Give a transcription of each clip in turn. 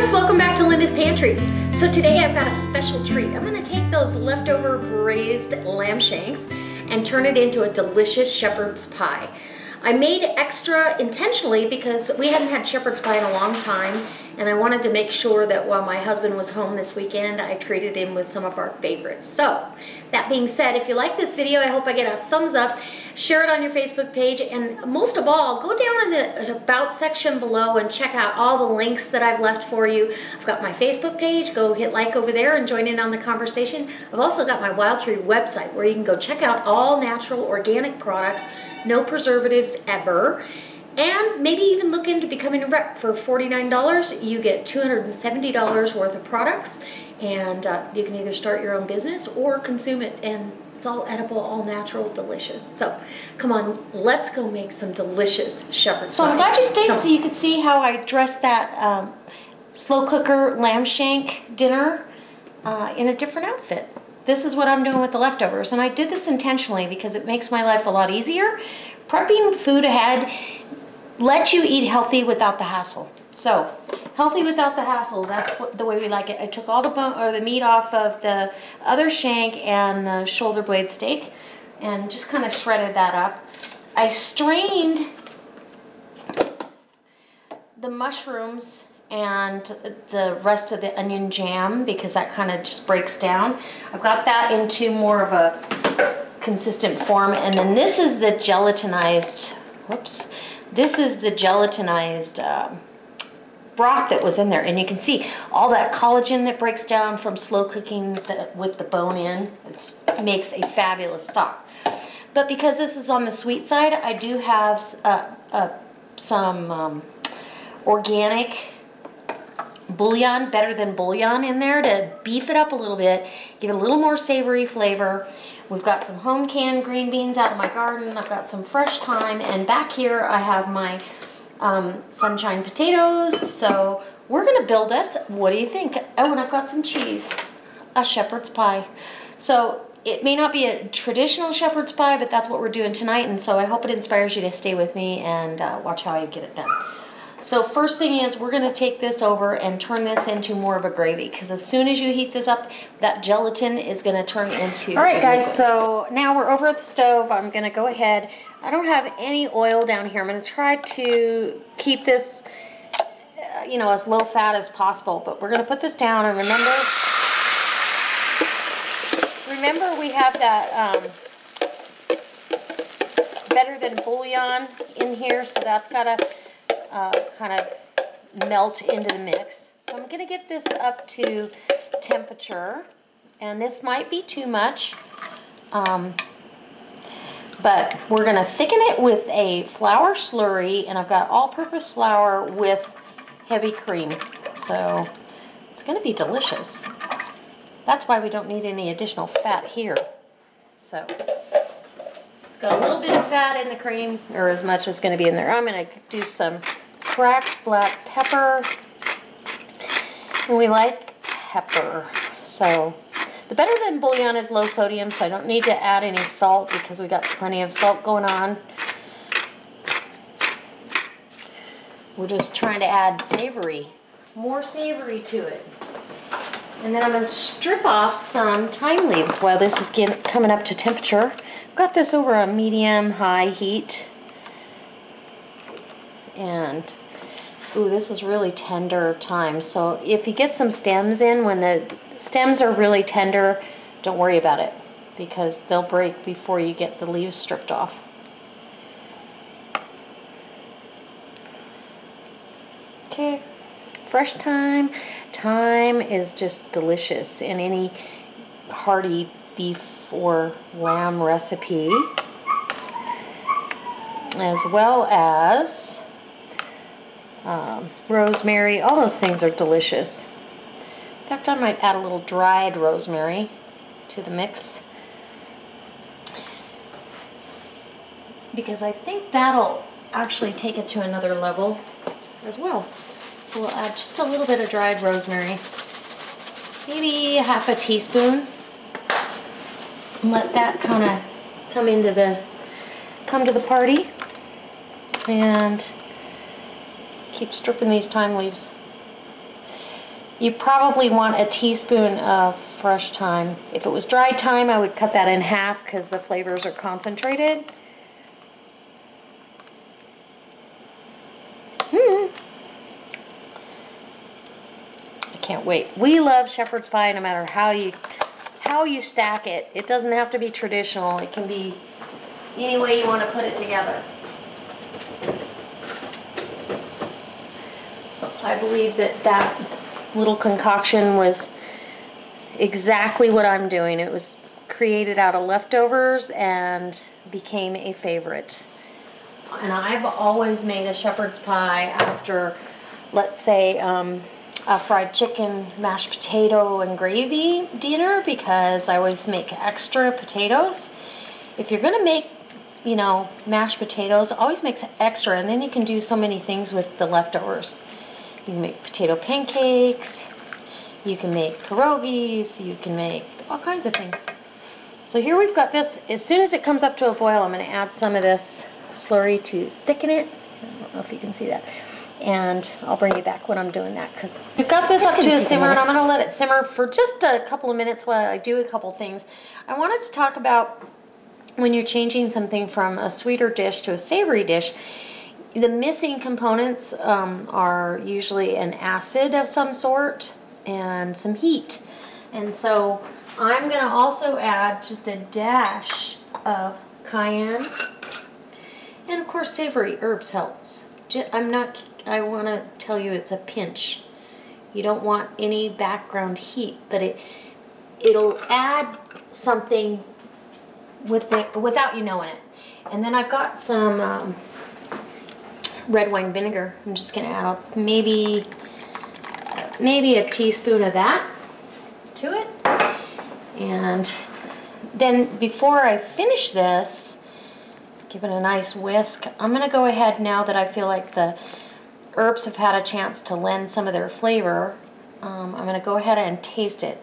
Guys, welcome back to Linda's Pantry. So today I've got a special treat. I'm gonna take those leftover braised lamb shanks and turn it into a delicious shepherd's pie. I made extra intentionally because we hadn't had shepherd's pie in a long time and I wanted to make sure that while my husband was home this weekend, I treated him with some of our favorites. So, that being said, if you like this video, I hope I get a thumbs up, share it on your Facebook page, and most of all, go down in the About section below and check out all the links that I've left for you. I've got my Facebook page, go hit like over there and join in on the conversation. I've also got my Wildtree website where you can go check out all natural organic products, no preservatives ever. And maybe even look into becoming a rep for $49. You get $270 worth of products, and uh, you can either start your own business or consume it. And it's all edible, all natural, delicious. So come on, let's go make some delicious shepherd's So I'm glad you stayed Come so you could see how I dressed that um, slow cooker lamb shank dinner uh, in a different outfit. This is what I'm doing with the leftovers. And I did this intentionally because it makes my life a lot easier. Prepping food ahead lets you eat healthy without the hassle. So, healthy without the hassle, that's what, the way we like it. I took all the bone or the meat off of the other shank and the shoulder blade steak and just kind of shredded that up. I strained the mushrooms and the rest of the onion jam because that kind of just breaks down. I've got that into more of a consistent form and then this is the gelatinized, whoops, this is the gelatinized um, broth that was in there. And you can see all that collagen that breaks down from slow cooking the, with the bone in. It makes a fabulous stock. But because this is on the sweet side I do have uh, uh, some um, organic bouillon better than bouillon in there to beef it up a little bit give it a little more savory flavor. We've got some home canned green beans out of my garden. I've got some fresh thyme. And back here I have my um, sunshine potatoes. So we're gonna build us, what do you think? Oh, and I've got some cheese, a shepherd's pie. So it may not be a traditional shepherd's pie, but that's what we're doing tonight. And so I hope it inspires you to stay with me and uh, watch how I get it done. So first thing is we're gonna take this over and turn this into more of a gravy because as soon as you heat this up, that gelatin is gonna turn into All right guys, so now we're over at the stove. I'm gonna go ahead. I don't have any oil down here. I'm gonna try to keep this, uh, you know, as low fat as possible, but we're gonna put this down and remember, remember we have that, um, better than bouillon in here, so that's gotta uh, kind of melt into the mix. So I'm gonna get this up to temperature, and this might be too much, um, but we're gonna thicken it with a flour slurry, and I've got all-purpose flour with heavy cream. So it's gonna be delicious. That's why we don't need any additional fat here. So it's got a little bit of fat in the cream, or as much as gonna be in there. I'm gonna do some cracked black pepper. And we like pepper. So the better than bouillon is low sodium, so I don't need to add any salt because we got plenty of salt going on. We're just trying to add savory, more savory to it. And then I'm going to strip off some thyme leaves while this is getting, coming up to temperature. I've got this over a medium-high heat. And, ooh, this is really tender thyme. So if you get some stems in, when the stems are really tender, don't worry about it because they'll break before you get the leaves stripped off. Okay, fresh thyme. Thyme is just delicious in any hearty beef or lamb recipe, as well as um, rosemary. All those things are delicious. In fact, I might add a little dried rosemary to the mix because I think that'll actually take it to another level as well. So we'll add just a little bit of dried rosemary, maybe half a teaspoon. And let that kind of come into the, come to the party. And keep stripping these thyme leaves. You probably want a teaspoon of fresh thyme. If it was dry thyme, I would cut that in half because the flavors are concentrated. Hmm. I can't wait. We love shepherd's pie no matter how you how you stack it. It doesn't have to be traditional. It can be any way you want to put it together. I believe that that little concoction was exactly what I'm doing. It was created out of leftovers and became a favorite. And I've always made a shepherd's pie after, let's say, um, a fried chicken, mashed potato, and gravy dinner because I always make extra potatoes. If you're gonna make, you know, mashed potatoes, always make extra, and then you can do so many things with the leftovers. You can make potato pancakes, you can make pierogies, you can make all kinds of things. So here we've got this. As soon as it comes up to a boil, I'm going to add some of this slurry to thicken it. I don't know if you can see that. And I'll bring you back when I'm doing that because we've got this up a take a simmer and. I'm going to let it simmer for just a couple of minutes while I do a couple things. I wanted to talk about when you're changing something from a sweeter dish to a savory dish, the missing components um, are usually an acid of some sort and some heat. And so I'm going to also add just a dash of cayenne. And of course, savory herbs helps. I'm not, I want to tell you it's a pinch. You don't want any background heat, but it it'll add something with it without you knowing it. And then I've got some um, red wine vinegar. I'm just gonna add maybe maybe a teaspoon of that to it. And then before I finish this, give it a nice whisk. I'm gonna go ahead now that I feel like the herbs have had a chance to lend some of their flavor. Um, I'm gonna go ahead and taste it.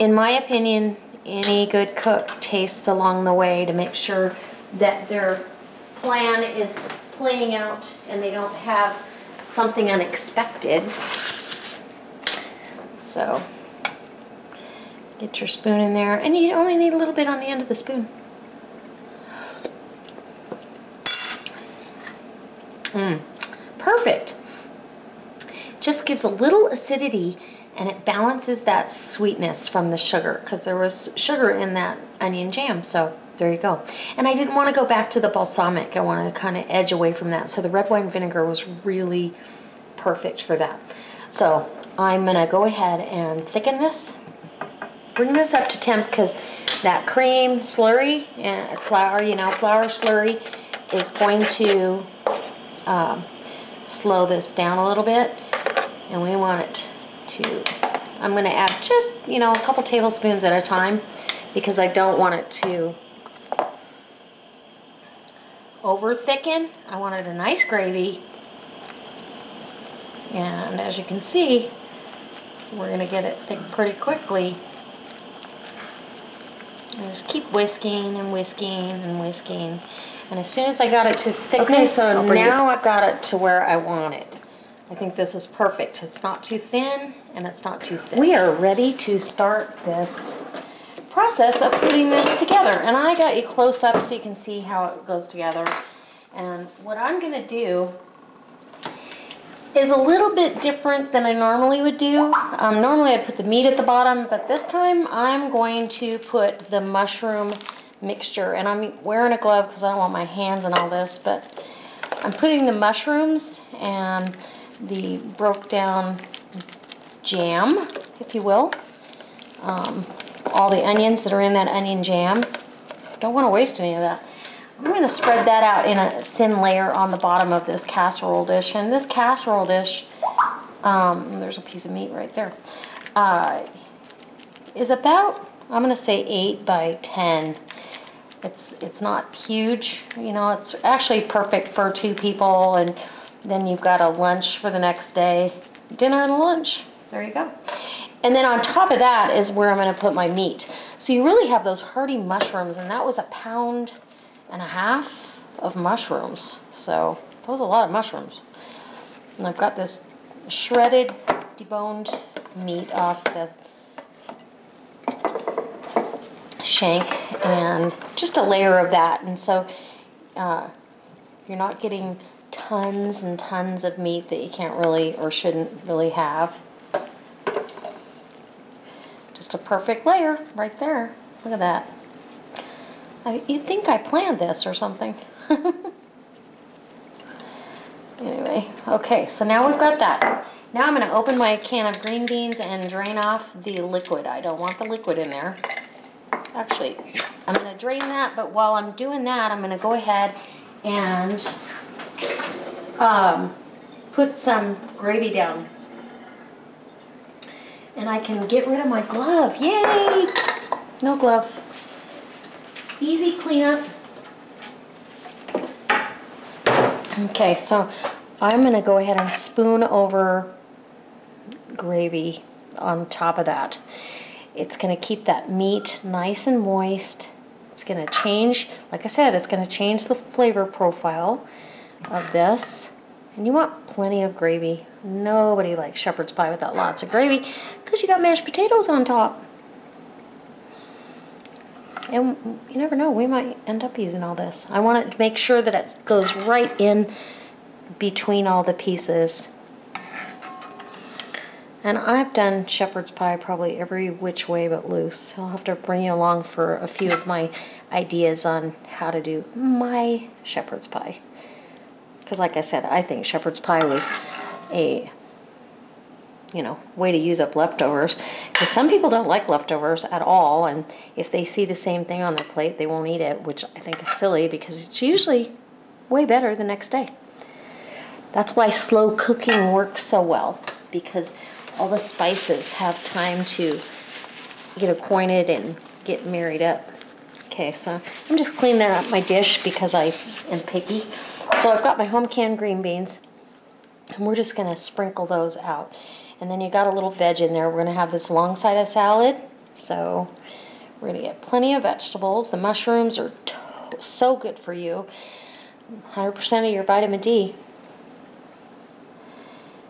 In my opinion, any good cook tastes along the way to make sure that their plan is playing out and they don't have something unexpected. So, get your spoon in there, and you only need a little bit on the end of the spoon. Mmm, perfect. Just gives a little acidity and it balances that sweetness from the sugar because there was sugar in that onion jam. So there you go. And I didn't want to go back to the balsamic. I wanted to kind of edge away from that. So the red wine vinegar was really perfect for that. So I'm going to go ahead and thicken this. Bring this up to temp because that cream slurry and flour, you know, flour slurry is going to um, slow this down a little bit. And we want it to, I'm going to add just, you know, a couple tablespoons at a time because I don't want it to over thicken. I wanted a nice gravy. And as you can see, we're going to get it thick pretty quickly. And just keep whisking and whisking and whisking. And as soon as I got it to thickness, so so now I've got it to where I want it. I think this is perfect. It's not too thin and it's not too thick. We are ready to start this process of putting this together. And I got you close up so you can see how it goes together. And what I'm gonna do is a little bit different than I normally would do. Um, normally I'd put the meat at the bottom, but this time I'm going to put the mushroom mixture. And I'm wearing a glove because I don't want my hands in all this, but I'm putting the mushrooms and the broke down jam, if you will. Um, all the onions that are in that onion jam. Don't want to waste any of that. I'm going to spread that out in a thin layer on the bottom of this casserole dish. And this casserole dish, um, there's a piece of meat right there, uh, is about, I'm going to say 8 by 10. It's, it's not huge, you know, it's actually perfect for two people and then you've got a lunch for the next day. Dinner and lunch, there you go. And then on top of that is where I'm gonna put my meat. So you really have those hearty mushrooms and that was a pound and a half of mushrooms. So that was a lot of mushrooms. And I've got this shredded deboned meat off the shank and just a layer of that. And so uh, you're not getting tons and tons of meat that you can't really or shouldn't really have. Just a perfect layer right there. Look at that. I, you'd think I planned this or something. anyway, okay, so now we've got that. Now I'm going to open my can of green beans and drain off the liquid. I don't want the liquid in there. Actually, I'm going to drain that, but while I'm doing that, I'm going to go ahead and um, put some gravy down. And I can get rid of my glove. Yay! No glove. Easy cleanup. Okay, so I'm gonna go ahead and spoon over gravy on top of that. It's gonna keep that meat nice and moist. It's gonna change, like I said, it's gonna change the flavor profile of this. And you want plenty of gravy. Nobody likes shepherd's pie without lots of gravy because you got mashed potatoes on top. And you never know, we might end up using all this. I want to make sure that it goes right in between all the pieces. And I've done shepherd's pie probably every which way but loose. I'll have to bring you along for a few of my ideas on how to do my shepherd's pie. Because like I said, I think shepherd's pie was a you know, way to use up leftovers. Because some people don't like leftovers at all, and if they see the same thing on their plate, they won't eat it, which I think is silly because it's usually way better the next day. That's why slow cooking works so well, because all the spices have time to get acquainted and get married up. Okay, so I'm just cleaning up my dish because I am picky. So I've got my home canned green beans, and we're just gonna sprinkle those out. And then you got a little veg in there. We're gonna have this long side of salad. So we're gonna get plenty of vegetables. The mushrooms are so good for you. 100% of your vitamin D.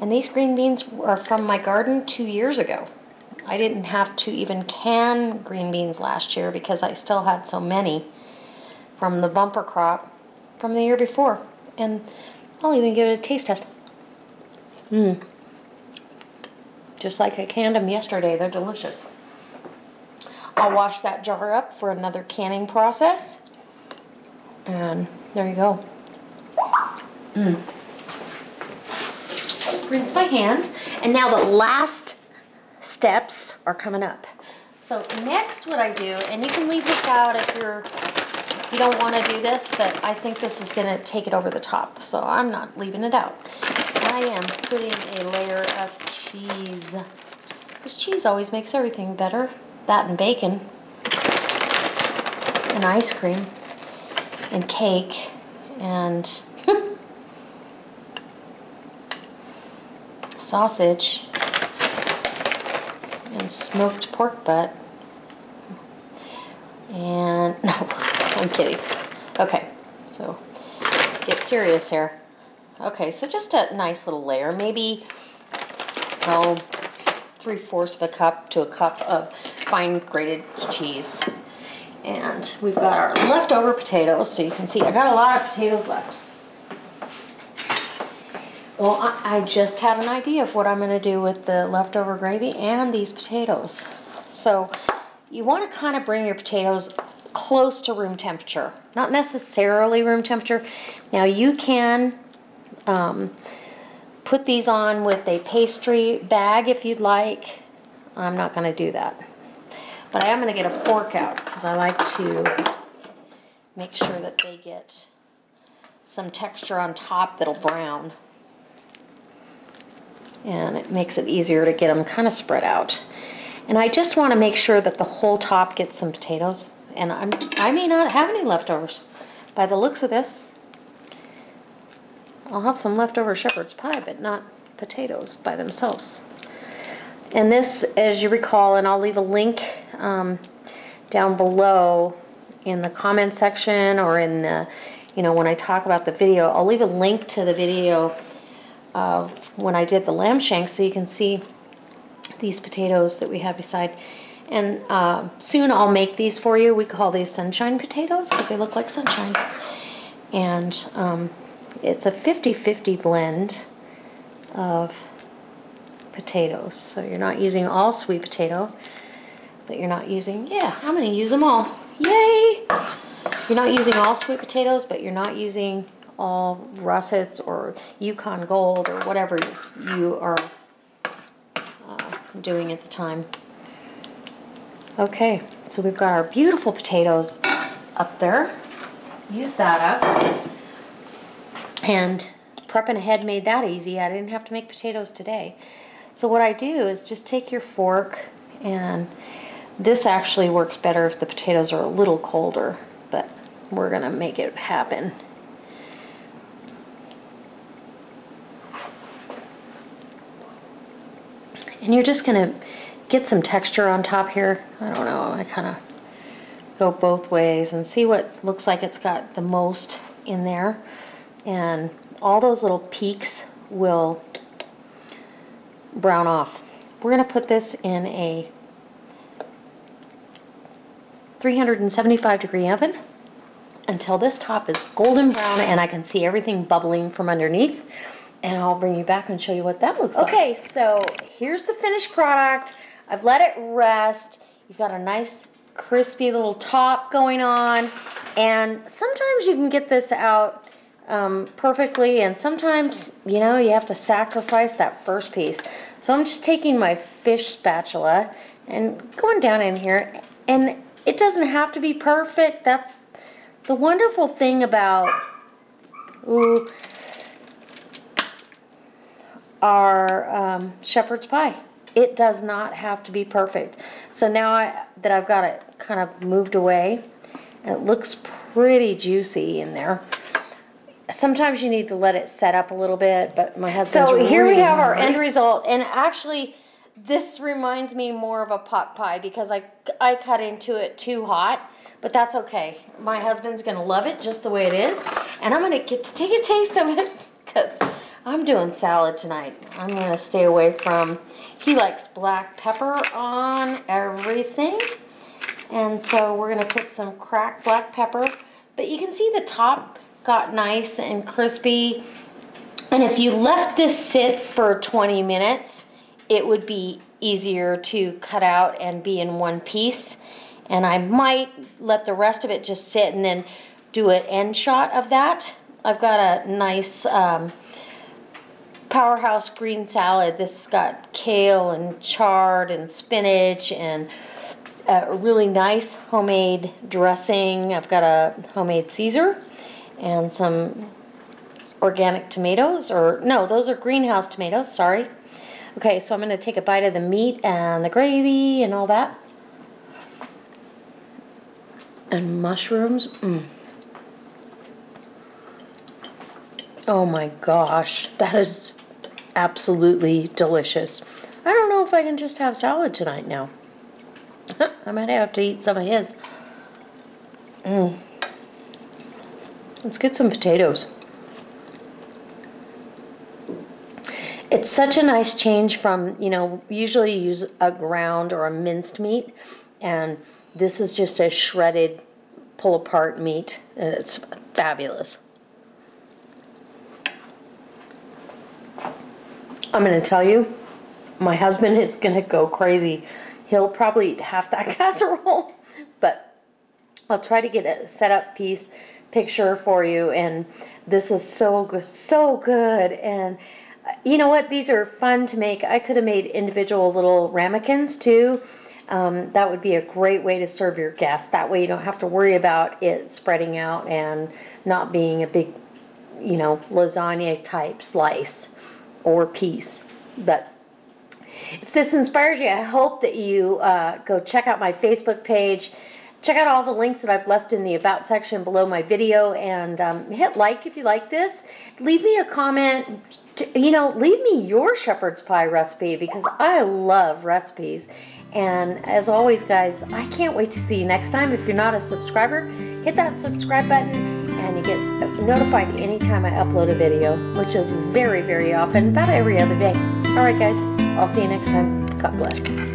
And these green beans are from my garden two years ago. I didn't have to even can green beans last year because I still had so many from the bumper crop from the year before. And I'll even give it a taste test. Mmm. Just like I canned them yesterday, they're delicious. I'll wash that jar up for another canning process. And there you go. Mmm. Rinse my hand. And now the last steps are coming up. So next what I do, and you can leave this out if you're you don't want to do this, but I think this is going to take it over the top, so I'm not leaving it out. I am putting a layer of cheese, because cheese always makes everything better. That and bacon, and ice cream, and cake, and sausage, and smoked pork butt, and no. I'm kidding. Okay, so get serious here. Okay, so just a nice little layer, maybe, oh, three-fourths of a cup to a cup of fine grated cheese. And we've got our leftover potatoes, so you can see I got a lot of potatoes left. Well, I, I just had an idea of what I'm going to do with the leftover gravy and these potatoes. So you want to kind of bring your potatoes close to room temperature. Not necessarily room temperature. Now you can um, put these on with a pastry bag if you'd like. I'm not going to do that. But I am going to get a fork out because I like to make sure that they get some texture on top that'll brown. And it makes it easier to get them kind of spread out. And I just want to make sure that the whole top gets some potatoes and I'm, I may not have any leftovers. By the looks of this, I'll have some leftover shepherd's pie, but not potatoes by themselves. And this, as you recall, and I'll leave a link um, down below in the comment section or in the, you know, when I talk about the video, I'll leave a link to the video when I did the lamb shanks, so you can see these potatoes that we have beside. And uh, soon I'll make these for you. We call these sunshine potatoes because they look like sunshine. And um, it's a 50-50 blend of potatoes. So you're not using all sweet potato, but you're not using, yeah, I'm gonna use them all. Yay! You're not using all sweet potatoes, but you're not using all russets or Yukon Gold or whatever you are uh, doing at the time. Okay, so we've got our beautiful potatoes up there. Use that up. And prepping ahead made that easy. I didn't have to make potatoes today. So what I do is just take your fork and this actually works better if the potatoes are a little colder, but we're gonna make it happen. And you're just gonna get some texture on top here. I don't know, I kind of go both ways and see what looks like it's got the most in there. And all those little peaks will brown off. We're gonna put this in a 375 degree oven until this top is golden brown and I can see everything bubbling from underneath. And I'll bring you back and show you what that looks like. Okay, so here's the finished product. I've let it rest. You've got a nice crispy little top going on. And sometimes you can get this out um, perfectly and sometimes, you know, you have to sacrifice that first piece. So I'm just taking my fish spatula and going down in here. And it doesn't have to be perfect. That's the wonderful thing about ooh, our um, shepherd's pie. It does not have to be perfect. So now I, that I've got it kind of moved away, it looks pretty juicy in there. Sometimes you need to let it set up a little bit, but my husband's So here we have our end result, and actually, this reminds me more of a pot pie because I, I cut into it too hot, but that's okay. My husband's gonna love it just the way it is, and I'm gonna get to take a taste of it because I'm doing salad tonight. I'm gonna stay away from, he likes black pepper on everything. And so we're gonna put some cracked black pepper. But you can see the top got nice and crispy. And if you left this sit for 20 minutes, it would be easier to cut out and be in one piece. And I might let the rest of it just sit and then do an end shot of that. I've got a nice um, powerhouse green salad. This has got kale and chard and spinach and a really nice homemade dressing. I've got a homemade Caesar and some organic tomatoes, or no, those are greenhouse tomatoes, sorry. Okay, so I'm going to take a bite of the meat and the gravy and all that. And mushrooms. Mm. Oh my gosh, that is absolutely delicious. I don't know if I can just have salad tonight now. I might have to eat some of his. Mm. Let's get some potatoes. It's such a nice change from, you know, usually you use a ground or a minced meat, and this is just a shredded pull apart meat, and it's fabulous. I'm going to tell you, my husband is going to go crazy. He'll probably eat half that casserole, but I'll try to get a setup piece picture for you. And this is so so good. And uh, you know what? These are fun to make. I could have made individual little ramekins too. Um, that would be a great way to serve your guests. That way you don't have to worry about it spreading out and not being a big, you know, lasagna type slice or piece. But if this inspires you, I hope that you uh, go check out my Facebook page. Check out all the links that I've left in the About section below my video and um, hit like if you like this. Leave me a comment. You know, leave me your shepherd's pie recipe because I love recipes. And as always, guys, I can't wait to see you next time. If you're not a subscriber, hit that subscribe button and you get notified anytime I upload a video, which is very, very often, about every other day. All right, guys, I'll see you next time. God bless.